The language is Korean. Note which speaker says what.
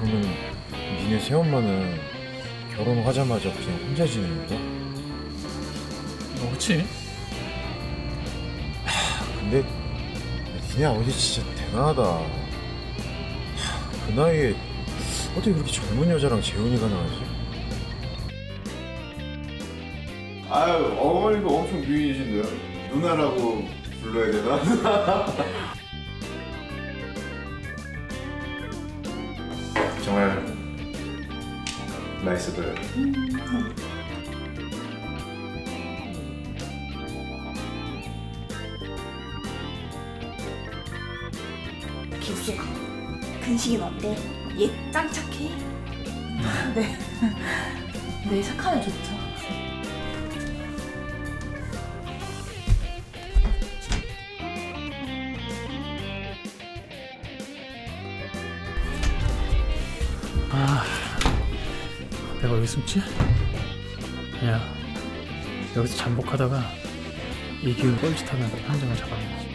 Speaker 1: 그러면 니네 새엄마는 결혼하자마자 그냥 혼자 지내는 거야?
Speaker 2: 어, 그치?
Speaker 1: 근데 니네 아버지 진짜 대단하다. 하, 그 나이에 어떻게 그렇게 젊은 여자랑 재혼이 가능하지? 아유 어머니도 엄청 미인이신데요. 누나라고 불러야 되나? 나이스 보여.
Speaker 3: 기숙아 근식이는 어때? 얘짱 착해? 네. 네 착하면 좋죠.
Speaker 2: 아, 내가 여기 숨지? 야, 여기서 잠복하다가 이 기운 뻘짓하면 한정을 잡아먹지.